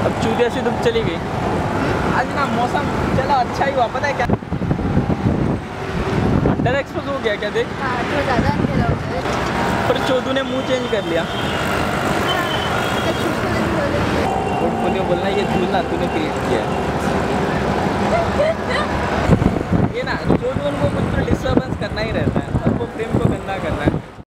अब चूतिया से धूप चली गई। आज ना मौसम चला अच्छा ही हुआ पता है क्या? अंडर एक्सपोज हो गया क्या देख? पर चोदू ने मुँह चेंज कर लिया। पोर्टफोलियो बोलना ये झूलना तूने क्रिएट किया है। ये ना चोदू उनको